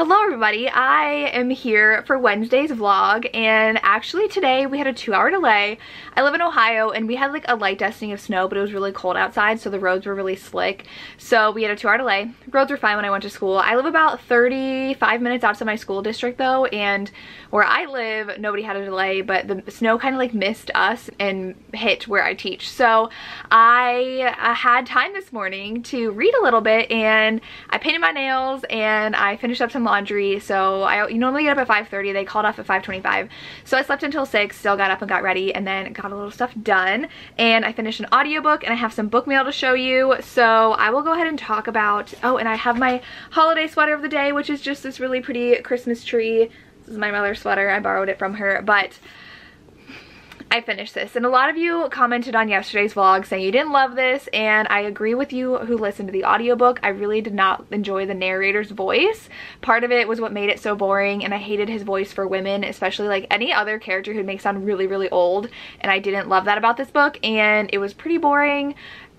Hello everybody, I am here for Wednesday's vlog and actually today we had a two hour delay. I live in Ohio and we had like a light dusting of snow but it was really cold outside so the roads were really slick. So we had a two hour delay. Roads were fine when I went to school. I live about 35 minutes outside my school district though and where I live nobody had a delay but the snow kind of like missed us and hit where I teach. So I uh, had time this morning to read a little bit and I painted my nails and I finished up some laundry. So I you normally get up at 5.30. They called off at 5.25. So I slept until 6, still got up and got ready and then got a little stuff done. And I finished an audiobook and I have some book mail to show you. So I will go ahead and talk about, oh, and I have my holiday sweater of the day, which is just this really pretty Christmas tree. This is my mother's sweater. I borrowed it from her. But I finished this. And a lot of you commented on yesterday's vlog saying you didn't love this and I agree with you who listened to the audiobook. I really did not enjoy the narrator's voice. Part of it was what made it so boring and I hated his voice for women, especially like any other character who'd make sound really, really old. And I didn't love that about this book and it was pretty boring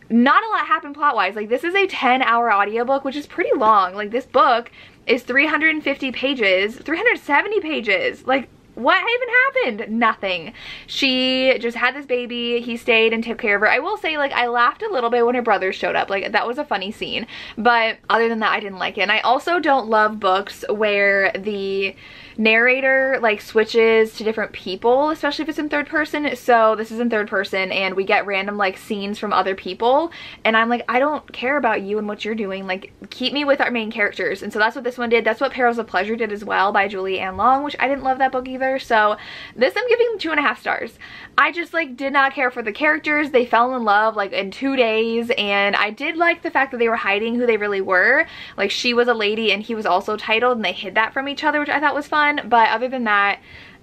not a lot happened plot wise like this is a 10 hour audiobook which is pretty long like this book is 350 pages 370 pages like what even happened? Nothing. She just had this baby. He stayed and took care of her. I will say, like, I laughed a little bit when her brothers showed up. Like, that was a funny scene. But other than that, I didn't like it. And I also don't love books where the narrator like switches to different people, especially if it's in third person. So this is in third person and we get random like scenes from other people. And I'm like, I don't care about you and what you're doing. Like keep me with our main characters. And so that's what this one did. That's what Perils of Pleasure did as well by Julie Anne Long, which I didn't love that book either. So this I'm giving two and a half stars. I just like did not care for the characters. They fell in love like in two days. And I did like the fact that they were hiding who they really were. Like she was a lady and he was also titled and they hid that from each other, which I thought was fun but other than that,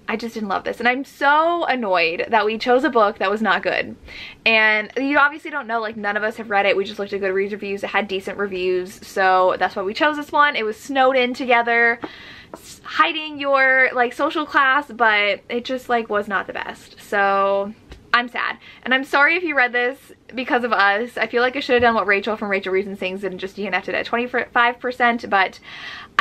I just didn't love this. And I'm so annoyed that we chose a book that was not good. And you obviously don't know, like none of us have read it. We just looked at Goodreads reviews. It had decent reviews. So that's why we chose this one. It was snowed in together, hiding your like social class, but it just like was not the best. So I'm sad. And I'm sorry if you read this because of us. I feel like I should have done what Rachel from Rachel Reads and Sings and just DNF'd it at 25%, but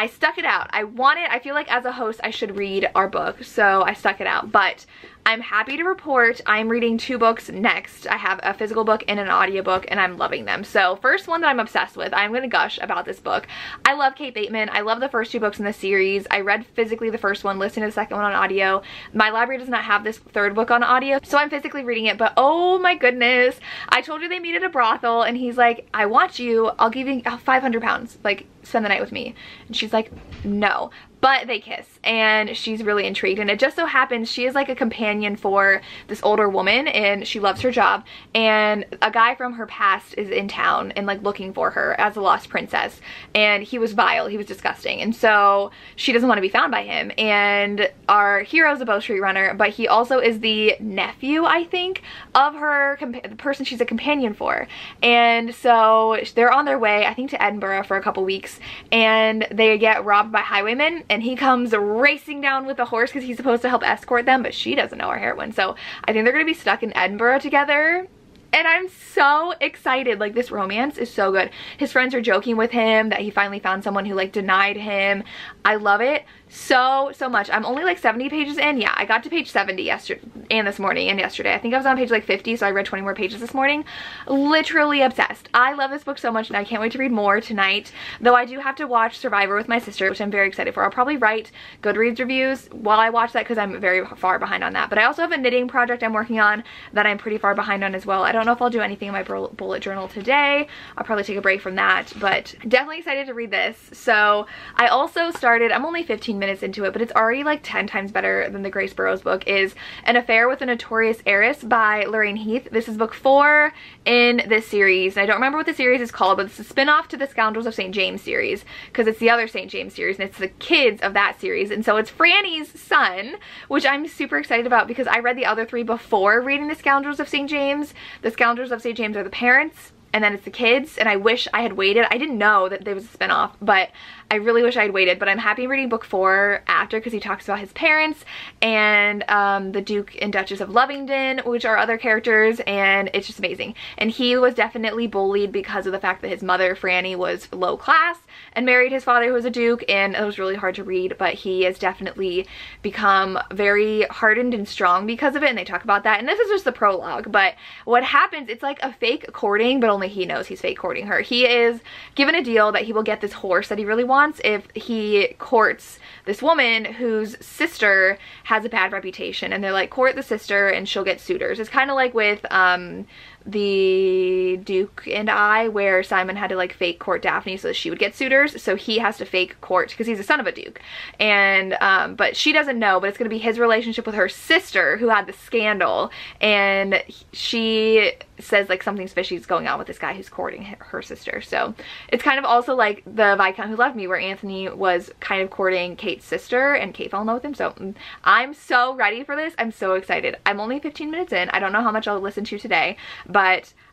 I stuck it out. I wanted, I feel like as a host I should read our book, so I stuck it out. But I'm happy to report I'm reading two books next. I have a physical book and an audiobook and I'm loving them. So first one that I'm obsessed with, I'm gonna gush about this book. I love Kate Bateman. I love the first two books in the series. I read physically the first one, listened to the second one on audio. My library does not have this third book on audio, so I'm physically reading it, but oh my goodness. I told you they meet at a brothel and he's like, I want you, I'll give you 500 pounds, like spend the night with me. And she's like, no but they kiss and she's really intrigued. And it just so happens she is like a companion for this older woman and she loves her job. And a guy from her past is in town and like looking for her as a lost princess. And he was vile. He was disgusting. And so she doesn't want to be found by him. And our hero is a bow street runner but he also is the nephew I think of her the person she's a companion for. And so they're on their way I think to Edinburgh for a couple weeks. And they get robbed by highwaymen and he comes racing down with a horse because he's supposed to help escort them, but she doesn't know our heroine. So I think they're going to be stuck in Edinburgh together and I'm so excited. Like this romance is so good. His friends are joking with him that he finally found someone who like denied him. I love it so, so much. I'm only like 70 pages in. Yeah, I got to page 70 yesterday and this morning and yesterday. I think I was on page like 50, so I read 20 more pages this morning. Literally obsessed. I love this book so much and I can't wait to read more tonight. Though I do have to watch Survivor with my sister, which I'm very excited for. I'll probably write Goodreads reviews while I watch that because I'm very far behind on that. But I also have a knitting project I'm working on that I'm pretty far behind on as well. I don't know if I'll do anything in my bullet journal today. I'll probably take a break from that, but definitely excited to read this. So I also started, I'm only 15 minutes into it, but it's already like 10 times better than the Grace Burrowes book, is An Affair with a Notorious Heiress by Lorraine Heath. This is book four in this series. And I don't remember what the series is called, but it's a spin-off to the Scoundrels of St. James series because it's the other St. James series and it's the kids of that series. And so it's Franny's son, which I'm super excited about because I read the other three before reading the Scoundrels of St. James. The Scoundrels of St. James are the parents and then it's the kids and I wish I had waited. I didn't know that there was a spinoff, but I really wish I had waited, but I'm happy reading book four after because he talks about his parents and um, the Duke and Duchess of Lovingdon, which are other characters, and it's just amazing. And he was definitely bullied because of the fact that his mother, Franny, was low class and married his father who was a duke and it was really hard to read but he has definitely become very hardened and strong because of it and they talk about that and this is just the prologue but what happens it's like a fake courting but only he knows he's fake courting her he is given a deal that he will get this horse that he really wants if he courts this woman whose sister has a bad reputation. And they're like court the sister and she'll get suitors. It's kind of like with um the Duke and I where Simon had to like fake court Daphne so she would get suitors. So he has to fake court because he's the son of a Duke. And um, but she doesn't know but it's gonna be his relationship with her sister who had the scandal. And she says like something fishy is going on with this guy who's courting her sister. So it's kind of also like the Viscount Who Loved Me where Anthony was kind of courting Kate's sister and Kate fell in love with him. So mm, I'm so ready for this. I'm so excited. I'm only 15 minutes in. I don't know how much I'll listen to today but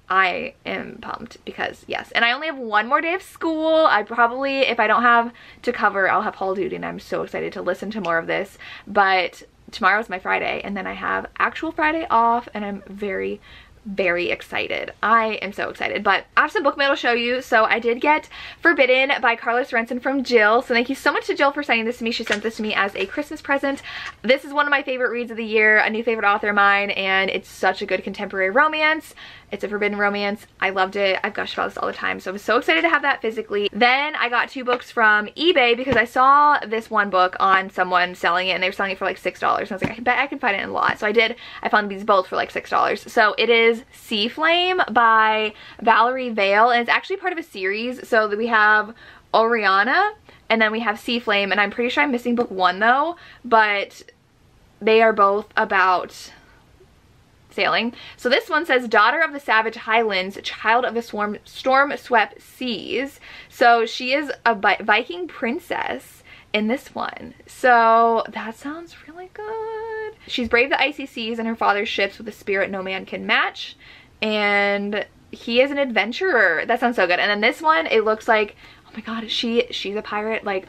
I am pumped because yes. And I only have one more day of school. I probably if I don't have to cover I'll have Hall duty and I'm so excited to listen to more of this. But tomorrow's my Friday and then I have actual Friday off and I'm very very excited. I am so excited, but I have some book mail to show you. So I did get Forbidden by Carlos Renson from Jill. So thank you so much to Jill for sending this to me. She sent this to me as a Christmas present. This is one of my favorite reads of the year, a new favorite author of mine, and it's such a good contemporary romance. It's a forbidden romance. I loved it. I've gushed about this all the time. So I'm so excited to have that physically. Then I got two books from eBay because I saw this one book on someone selling it and they were selling it for like $6. And I was like, I bet I can find it in a lot. So I did. I found these both for like $6. So it is Sea Flame by Valerie Vayle. And it's actually part of a series. So we have Oriana and then we have Sea Flame. And I'm pretty sure I'm missing book one though. But they are both about sailing. So this one says, daughter of the savage highlands, child of the swarm, storm-swept seas. So she is a Viking princess in this one. So that sounds really good. She's braved the icy seas and her father's ships with a spirit no man can match. And he is an adventurer. That sounds so good. And then this one, it looks like, oh my god, she she's a pirate. Like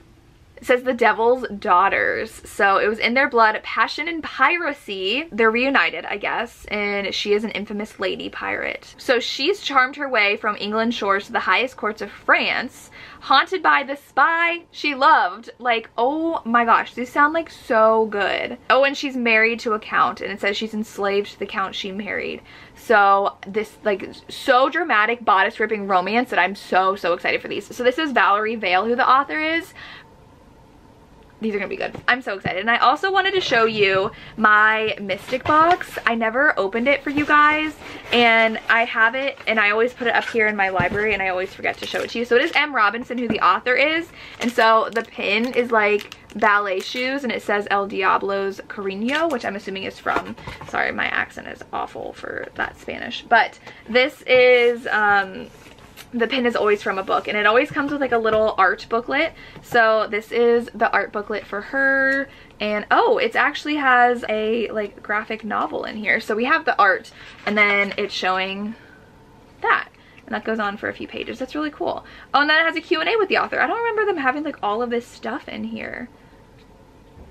it says the devil's daughters. So it was in their blood, passion and piracy. They're reunited, I guess, and she is an infamous lady pirate. So she's charmed her way from England shores to the highest courts of France, haunted by the spy she loved. Like, oh my gosh, these sound like so good. Oh, and she's married to a count, and it says she's enslaved to the count she married. So this like so dramatic bodice ripping romance that I'm so, so excited for these. So this is Valerie Vayle who the author is, these are gonna be good. I'm so excited. And I also wanted to show you my Mystic box. I never opened it for you guys and I have it and I always put it up here in my library and I always forget to show it to you. So it is M. Robinson who the author is. And so the pin is like ballet shoes and it says El Diablo's Cariño, which I'm assuming is from, sorry, my accent is awful for that Spanish. But this is, um, the pin is always from a book and it always comes with like a little art booklet. So this is the art booklet for her and oh it actually has a like graphic novel in here. So we have the art and then it's showing that and that goes on for a few pages. That's really cool. Oh and then it has a Q&A with the author. I don't remember them having like all of this stuff in here.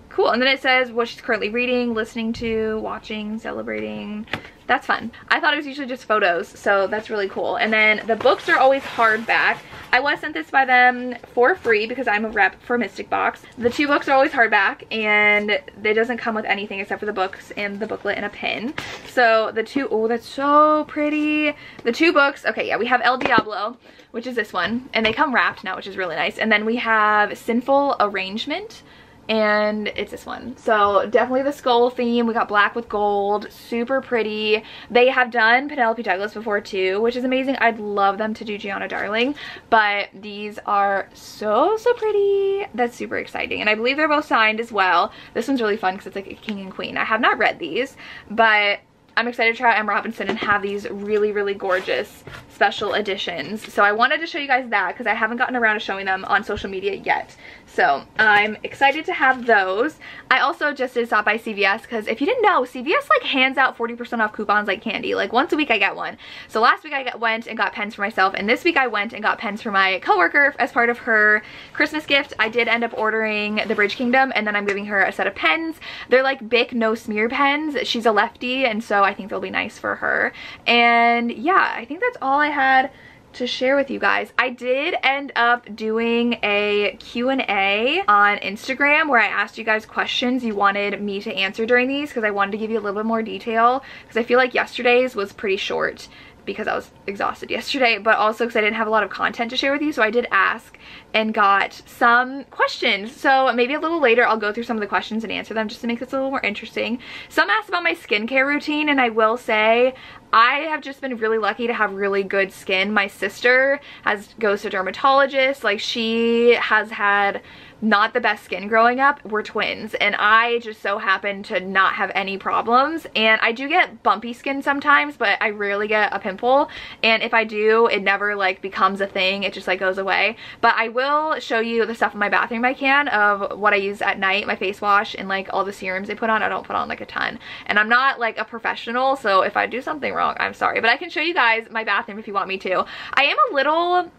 Cool. And then it says what she's currently reading listening to watching celebrating that's fun. I thought it was usually just photos, so that's really cool. And then the books are always hardback. I was sent this by them for free because I'm a rep for Mystic Box. The two books are always hardback and it doesn't come with anything except for the books and the booklet and a pin. So the two, oh, that's so pretty. The two books, okay, yeah, we have El Diablo, which is this one, and they come wrapped now, which is really nice. And then we have Sinful Arrangement, and it's this one. So definitely the skull theme. We got black with gold, super pretty. They have done Penelope Douglas before too, which is amazing. I'd love them to do Giana Darling, but these are so, so pretty. That's super exciting. And I believe they're both signed as well. This one's really fun because it's like a king and queen. I have not read these, but I'm excited to try out M. Robinson and have these really, really gorgeous special editions. So I wanted to show you guys that because I haven't gotten around to showing them on social media yet. So I'm excited to have those. I also just did stop by CVS because if you didn't know, CVS like hands out 40% off coupons like candy. Like once a week I get one. So last week I went and got pens for myself and this week I went and got pens for my coworker as part of her Christmas gift. I did end up ordering the Bridge Kingdom and then I'm giving her a set of pens. They're like Bic no smear pens. She's a lefty and so I think they'll be nice for her. And yeah, I think that's all I had to share with you guys. I did end up doing a Q&A on Instagram where I asked you guys questions you wanted me to answer during these because I wanted to give you a little bit more detail because I feel like yesterday's was pretty short because I was exhausted yesterday, but also because I didn't have a lot of content to share with you. So I did ask and got some questions. So maybe a little later I'll go through some of the questions and answer them just to make this a little more interesting. Some asked about my skincare routine and I will say I have just been really lucky to have really good skin. My sister has goes to dermatologist. Like she has had not the best skin growing up. We're twins. And I just so happen to not have any problems. And I do get bumpy skin sometimes but I rarely get a pimple. And if I do it never like becomes a thing. It just like goes away. But I will show you the stuff in my bathroom I can of what I use at night my face wash and like all the serums I put on. I don't put on like a ton. And I'm not like a professional so if I do something wrong I'm sorry. But I can show you guys my bathroom if you want me to. I am a little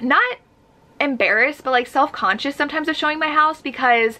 not embarrassed but like self-conscious sometimes of showing my house because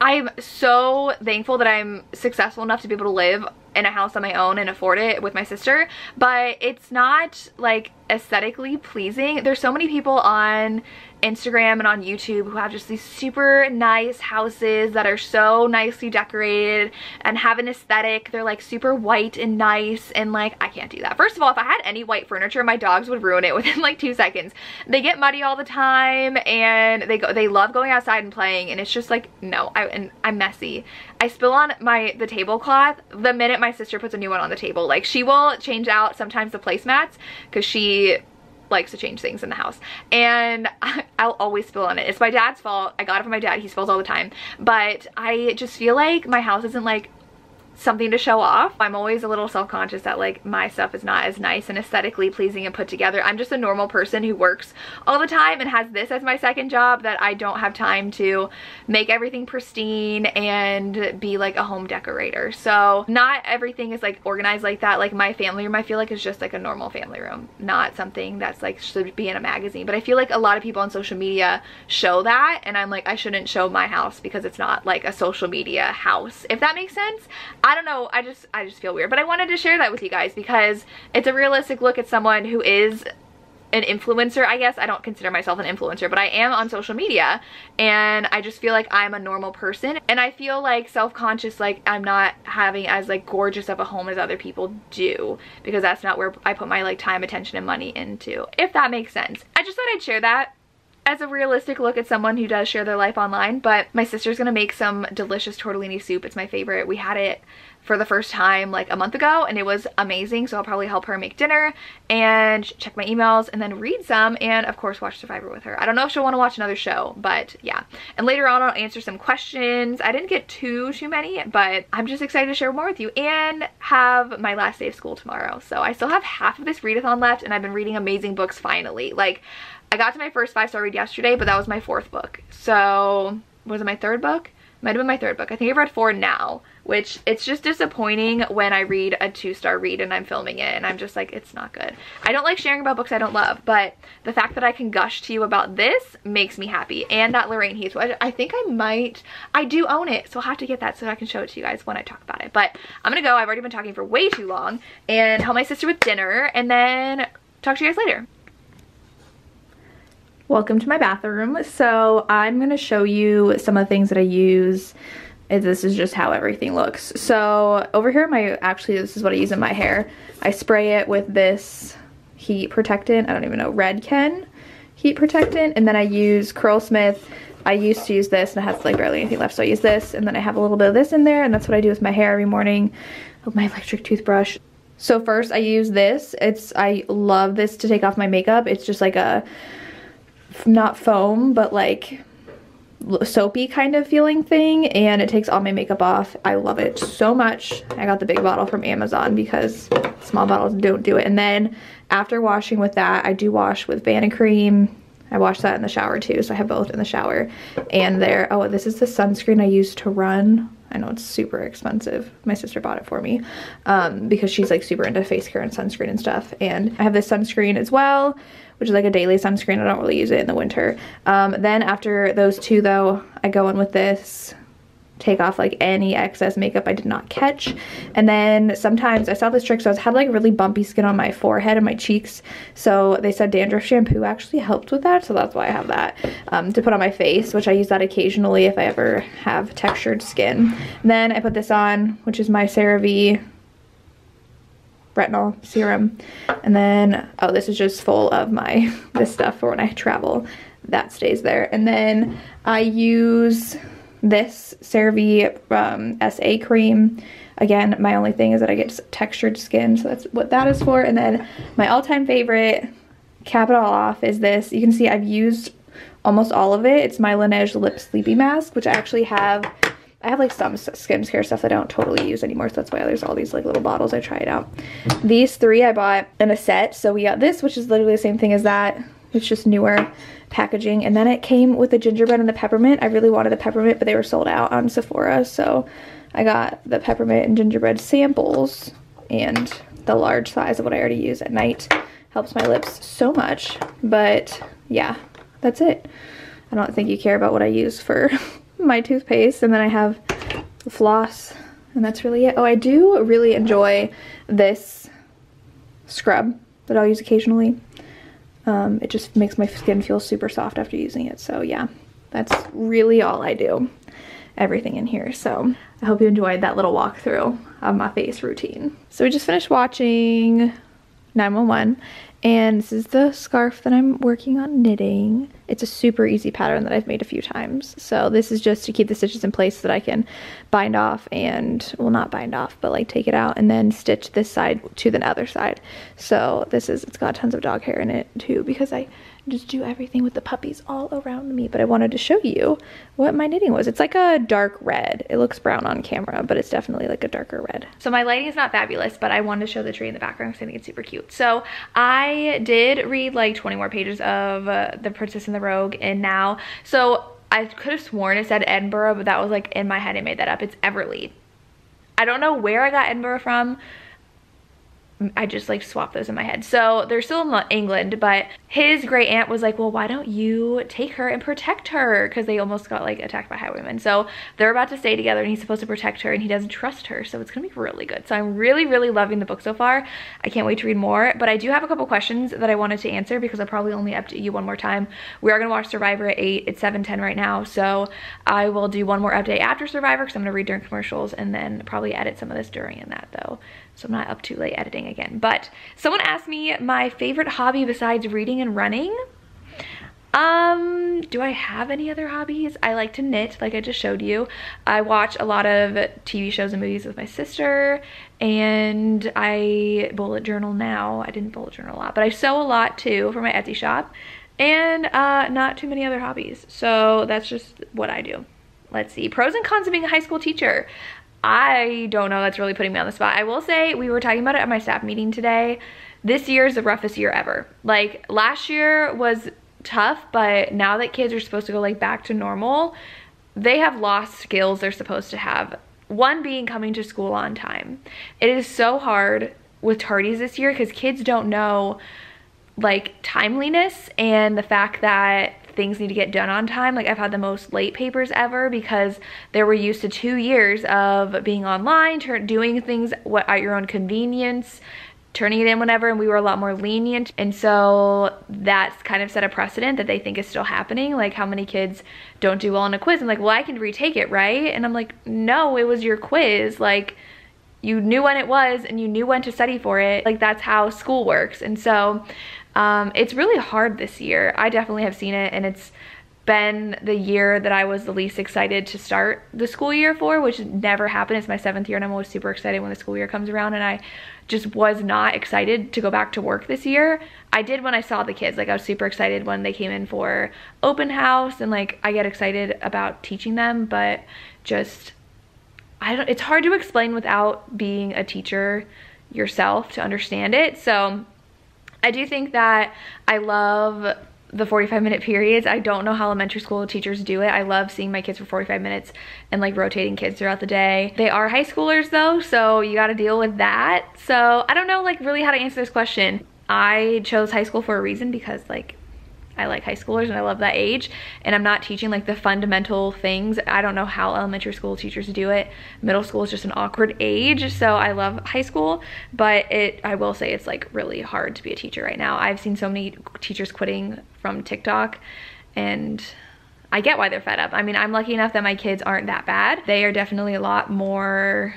I'm so thankful that I'm successful enough to be able to live in a house on my own and afford it with my sister. But it's not like aesthetically pleasing. There's so many people on Instagram and on YouTube who have just these super nice houses that are so nicely decorated and have an aesthetic. They're like super white and nice and like I can't do that. First of all, if I had any white furniture, my dogs would ruin it within like two seconds. They get muddy all the time and they go they love going outside and playing and it's just like no, I and I'm messy. I spill on my the tablecloth the minute my sister puts a new one on the table. Like she will change out sometimes the placemats because she likes to change things in the house and I'll always spill on it. It's my dad's fault. I got it from my dad. He spills all the time. But I just feel like my house isn't like something to show off. I'm always a little self-conscious that like my stuff is not as nice and aesthetically pleasing and put together. I'm just a normal person who works all the time and has this as my second job that I don't have time to make everything pristine and be like a home decorator. So not everything is like organized like that. Like my family room I feel like is just like a normal family room, not something that's like should be in a magazine. But I feel like a lot of people on social media show that and I'm like I shouldn't show my house because it's not like a social media house, if that makes sense. I don't know, I just I just feel weird. But I wanted to share that with you guys because it's a realistic look at someone who is an influencer, I guess. I don't consider myself an influencer, but I am on social media and I just feel like I'm a normal person and I feel like self-conscious like I'm not having as like gorgeous of a home as other people do because that's not where I put my like time, attention, and money into, if that makes sense. I just thought I'd share that as a realistic look at someone who does share their life online, but my sister's gonna make some delicious tortellini soup. It's my favorite. We had it for the first time like a month ago and it was amazing so I'll probably help her make dinner and check my emails and then read some and of course watch Survivor with her. I don't know if she'll want to watch another show but yeah and later on I'll answer some questions. I didn't get too too many but I'm just excited to share more with you and have my last day of school tomorrow so I still have half of this readathon left and I've been reading amazing books finally like I got to my first five star read yesterday, but that was my fourth book. So, was it my third book? Might have been my third book. I think I've read four now, which it's just disappointing when I read a two-star read and I'm filming it and I'm just like, it's not good. I don't like sharing about books I don't love, but the fact that I can gush to you about this makes me happy. And that Lorraine Heath, I think I might, I do own it, so I'll have to get that so I can show it to you guys when I talk about it. But I'm gonna go, I've already been talking for way too long, and help my sister with dinner, and then talk to you guys later. Welcome to my bathroom. So I'm to show you some of the things that I use. This is just how everything looks. So over here, my actually this is what I use in my hair. I spray it with this heat protectant. I don't even know, Redken heat protectant. And then I use Curlsmith. I used to use this and it has like barely anything left. So I use this and then I have a little bit of this in there and that's what I do with my hair every morning with my electric toothbrush. So first I use this. It's I love this to take off my makeup. It's just like a not foam, but like soapy kind of feeling thing and it takes all my makeup off. I love it so much. I got the big bottle from Amazon because small bottles don't do it. And then after washing with that, I do wash with Vanicream I wash that in the shower too, so I have both in the shower and there. Oh, this is the sunscreen I use to run. I know it's super expensive. My sister bought it for me um, because she's like super into face care and sunscreen and stuff. And I have this sunscreen as well, which is like a daily sunscreen. I don't really use it in the winter. Um, then after those two though, I go in with this take off like any excess makeup I did not catch. And then sometimes I saw this trick, so I had like really bumpy skin on my forehead and my cheeks. So they said dandruff shampoo actually helped with that. So that's why I have that um, to put on my face, which I use that occasionally if I ever have textured skin. And then I put this on, which is my CeraVe retinol serum. And then, oh, this is just full of my, this stuff for when I travel. That stays there. And then I use this CeraVe um, SA cream. Again, my only thing is that I get textured skin, so that's what that is for. And then my all-time favorite, cap it all off, is this. You can see I've used almost all of it. It's my Laneige Lip Sleepy Mask, which I actually have I have like some skincare stuff that I don't totally use anymore, so that's why there's all these like little bottles. I it out. These three I bought in a set. So we got this, which is literally the same thing as that. It's just newer packaging. And then it came with the gingerbread and the peppermint. I really wanted the peppermint, but they were sold out on Sephora. So I got the peppermint and gingerbread samples and the large size of what I already use at night. Helps my lips so much. But yeah, that's it. I don't think you care about what I use for my toothpaste. And then I have floss and that's really it. Oh, I do really enjoy this scrub that I'll use occasionally. Um, it just makes my skin feel super soft after using it. So yeah, that's really all I do. Everything in here. So I hope you enjoyed that little walkthrough of my face routine. So we just finished watching 911 and this is the scarf that I'm working on knitting. It's a super easy pattern that I've made a few times. So this is just to keep the stitches in place so that I can bind off and, well not bind off, but like take it out and then stitch this side to the other side. So this is, it's got tons of dog hair in it too because I just do everything with the puppies all around me. But I wanted to show you what my knitting was. It's like a dark red. It looks brown on camera, but it's definitely like a darker red. So my lighting is not fabulous, but I wanted to show the tree in the background because I think it's super cute. So I did read like 20 more pages of uh, The Princess and the Rogue and now. So I could have sworn it said Edinburgh, but that was like in my head. I made that up. It's Everleigh. I don't know where I got Edinburgh from. I just like swap those in my head. So they're still in England, but his great aunt was like, well, why don't you take her and protect her? Because they almost got like attacked by highwaymen. So they're about to stay together and he's supposed to protect her and he doesn't trust her. So it's gonna be really good. So I'm really, really loving the book so far. I can't wait to read more, but I do have a couple questions that I wanted to answer because I'll probably only update you one more time. We are gonna watch Survivor at eight. It's 7.10 right now. So I will do one more update after Survivor because I'm gonna read during commercials and then probably edit some of this during in that though so I'm not up too late editing again. But someone asked me my favorite hobby besides reading and running. Um, do I have any other hobbies? I like to knit, like I just showed you. I watch a lot of TV shows and movies with my sister, and I bullet journal now. I didn't bullet journal a lot, but I sew a lot too for my Etsy shop, and uh, not too many other hobbies. So that's just what I do. Let's see, pros and cons of being a high school teacher. I don't know, that's really putting me on the spot. I will say, we were talking about it at my staff meeting today. This year is the roughest year ever. Like last year was tough, but now that kids are supposed to go like back to normal, they have lost skills they're supposed to have. One being coming to school on time. It is so hard with tardies this year because kids don't know like timeliness and the fact that things need to get done on time. Like I've had the most late papers ever because they were used to two years of being online, doing things at your own convenience, turning it in whenever and we were a lot more lenient. And so that's kind of set a precedent that they think is still happening. Like how many kids don't do well on a quiz? I'm like well I can retake it right? And I'm like no it was your quiz. Like you knew when it was and you knew when to study for it. Like that's how school works. And so um, it's really hard this year. I definitely have seen it and it's been the year that I was the least excited to start the school year for, which never happened. It's my seventh year and I'm always super excited when the school year comes around and I just was not excited to go back to work this year. I did when I saw the kids, like I was super excited when they came in for open house and like I get excited about teaching them, but just, I don't, it's hard to explain without being a teacher yourself to understand it. So I do think that I love the 45 minute periods. I don't know how elementary school teachers do it. I love seeing my kids for 45 minutes and like rotating kids throughout the day. They are high schoolers though, so you gotta deal with that. So I don't know like really how to answer this question. I chose high school for a reason because like I like high schoolers and I love that age and I'm not teaching like the fundamental things. I don't know how elementary school teachers do it. Middle school is just an awkward age so I love high school but it I will say it's like really hard to be a teacher right now. I've seen so many teachers quitting from TikTok and I get why they're fed up. I mean I'm lucky enough that my kids aren't that bad. They are definitely a lot more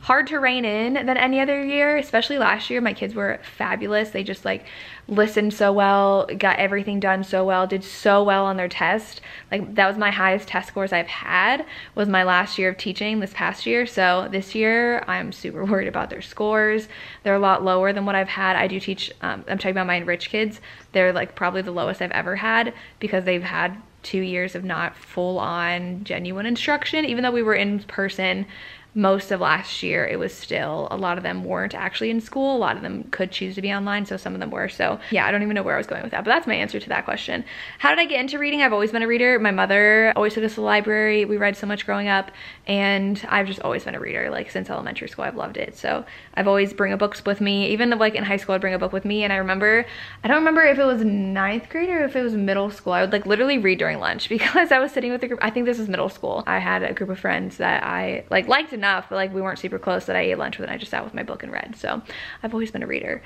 hard to rein in than any other year, especially last year. My kids were fabulous. They just like listened so well, got everything done so well, did so well on their test. Like that was my highest test scores I've had was my last year of teaching this past year. So this year I'm super worried about their scores. They're a lot lower than what I've had. I do teach, um, I'm talking about my enriched kids. They're like probably the lowest I've ever had because they've had two years of not full on genuine instruction, even though we were in person most of last year it was still a lot of them weren't actually in school. A lot of them could choose to be online so some of them were. So yeah i don't even know where i was going with that but that's my answer to that question. How did i get into reading? I've always been a reader. My mother always took us to the library. We read so much growing up and i've just always been a reader like since elementary school. I've loved it. So i've always bring a books with me. Even like in high school i'd bring a book with me and i remember i don't remember if it was ninth grade or if it was middle school. I would like literally read during lunch because i was sitting with a group i think this was middle school. I had a group of friends that i like liked enough, but like we weren't super close that I ate lunch with and I just sat with my book and read. So I've always been a reader.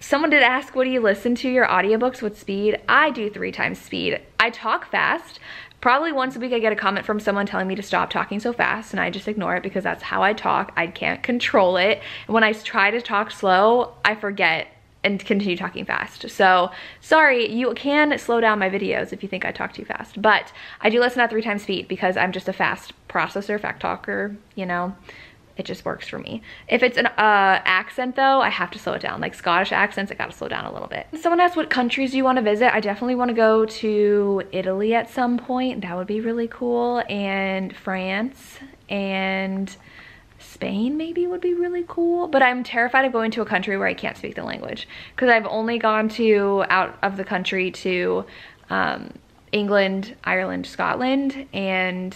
Someone did ask, what do you listen to your audiobooks with speed? I do three times speed. I talk fast. Probably once a week I get a comment from someone telling me to stop talking so fast and I just ignore it because that's how I talk. I can't control it. when I try to talk slow, I forget and continue talking fast. So sorry, you can slow down my videos if you think I talk too fast, but I do listen at three times speed because I'm just a fast processor, fact talker, you know, it just works for me. If it's an uh, accent though, I have to slow it down. Like Scottish accents, I gotta slow down a little bit. Someone asked what countries you wanna visit? I definitely wanna go to Italy at some point. That would be really cool. And France and Spain maybe would be really cool, but I'm terrified of going to a country where I can't speak the language because I've only gone to out of the country to um, England, Ireland, Scotland, and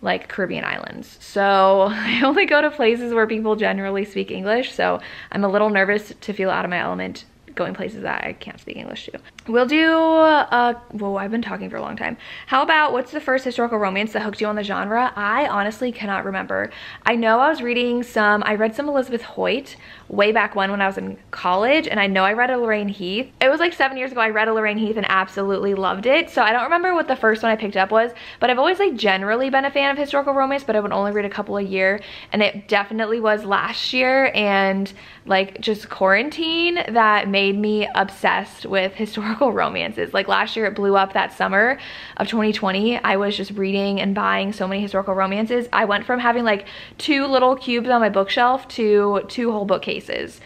like Caribbean islands. So I only go to places where people generally speak English. So I'm a little nervous to feel out of my element going places that I can't speak English to. We'll do, uh, whoa, I've been talking for a long time. How about what's the first historical romance that hooked you on the genre? I honestly cannot remember. I know I was reading some, I read some Elizabeth Hoyt way back when when I was in college and I know I read a Lorraine Heath. It was like seven years ago I read a Lorraine Heath and absolutely loved it. So I don't remember what the first one I picked up was, but I've always like generally been a fan of historical romance, but I would only read a couple a year and it definitely was last year and like just quarantine that made me obsessed with historical romances. Like last year it blew up that summer of 2020. I was just reading and buying so many historical romances. I went from having like two little cubes on my bookshelf to two whole bookcases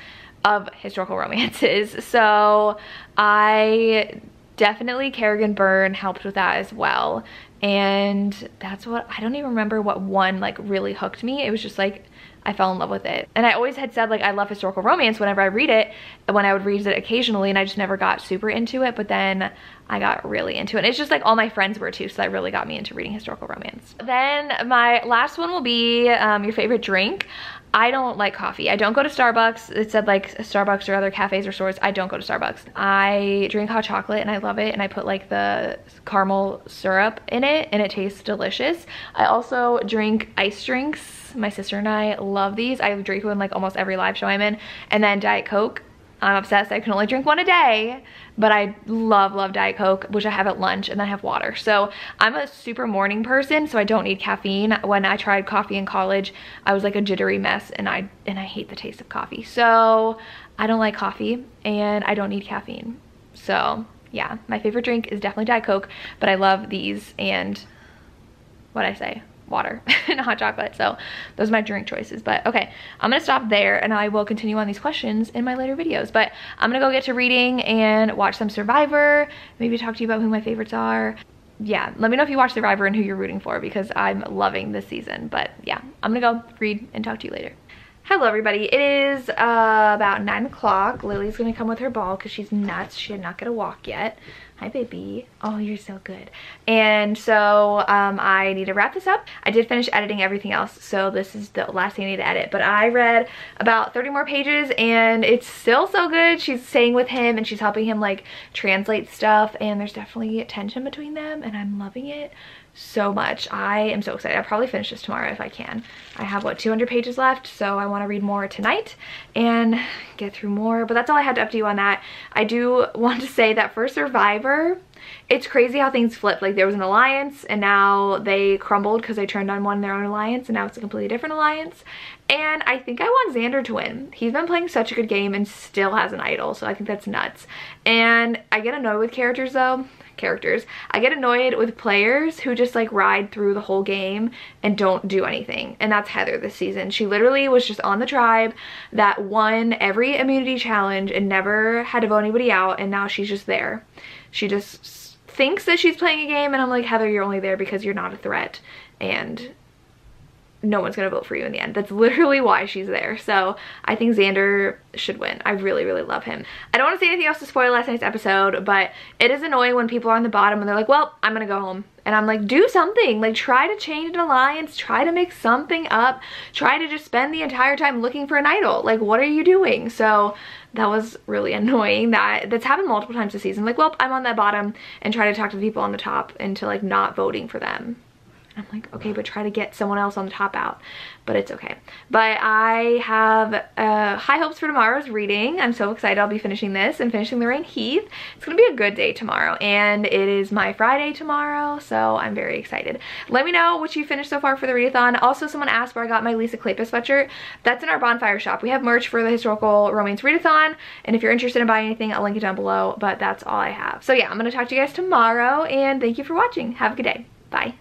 of historical romances. So I definitely Kerrigan Byrne helped with that as well. And that's what, I don't even remember what one like really hooked me. It was just like, I fell in love with it. And I always had said like I love historical romance whenever I read it, when I would read it occasionally and I just never got super into it, but then I got really into it. And it's just like all my friends were too, so that really got me into reading historical romance. Then my last one will be um, your favorite drink. I don't like coffee. I don't go to Starbucks. It said like Starbucks or other cafes or stores. I don't go to Starbucks. I drink hot chocolate and I love it and I put like the caramel syrup in it and it tastes delicious. I also drink ice drinks. My sister and I love these. I drink them like almost every live show I'm in. And then Diet Coke. I'm obsessed. I can only drink one a day, but I love, love Diet Coke, which I have at lunch, and then I have water. So I'm a super morning person, so I don't need caffeine. When I tried coffee in college, I was like a jittery mess, and I, and I hate the taste of coffee. So I don't like coffee, and I don't need caffeine. So yeah, my favorite drink is definitely Diet Coke, but I love these and what I say, water and hot chocolate. So those are my drink choices. But okay, I'm gonna stop there and I will continue on these questions in my later videos. But I'm gonna go get to reading and watch some Survivor, maybe talk to you about who my favorites are. Yeah, let me know if you watch Survivor and who you're rooting for because I'm loving this season. But yeah, I'm gonna go read and talk to you later. Hello everybody. It is uh, about 9 o'clock. Lily's going to come with her ball because she's nuts. She did not get a walk yet. Hi baby. Oh, you're so good. And so um, I need to wrap this up. I did finish editing everything else, so this is the last thing I need to edit. But I read about 30 more pages and it's still so good. She's staying with him and she's helping him like translate stuff and there's definitely tension between them and I'm loving it so much. I am so excited. I'll probably finish this tomorrow if I can. I have, what, 200 pages left, so I want to read more tonight and get through more. But that's all I had to update you on that. I do want to say that for Survivor, it's crazy how things flip. Like, there was an alliance, and now they crumbled because they turned on one their own alliance, and now it's a completely different alliance. And I think I want Xander to win. He's been playing such a good game and still has an idol, so I think that's nuts. And I get annoyed with characters, though characters. I get annoyed with players who just like ride through the whole game and don't do anything. And that's Heather this season. She literally was just on the tribe that won every immunity challenge and never had to vote anybody out and now she's just there. She just thinks that she's playing a game and I'm like, Heather, you're only there because you're not a threat. And no one's gonna vote for you in the end. That's literally why she's there. So I think Xander should win. I really, really love him. I don't want to say anything else to spoil last night's episode, but it is annoying when people are on the bottom and they're like, well, I'm gonna go home. And I'm like, do something. Like, try to change an alliance. Try to make something up. Try to just spend the entire time looking for an idol. Like, what are you doing? So that was really annoying that that's happened multiple times this season. Like, well, I'm on that bottom and try to talk to the people on the top into like not voting for them. I'm like, okay, but try to get someone else on the top out. But it's okay. But I have uh, high hopes for tomorrow's reading. I'm so excited. I'll be finishing this and finishing Lorraine Heath. It's to be a good day tomorrow. And it is my Friday tomorrow, so I'm very excited. Let me know what you finished so far for the readathon. Also, someone asked where I got my Lisa Kleypas sweatshirt. That's in our bonfire shop. We have merch for the Historical Romance Readathon. And if you're interested in buying anything, I'll link it down below. But that's all I have. So yeah, I'm to talk to you guys tomorrow. And thank you for watching. Have a good day. Bye.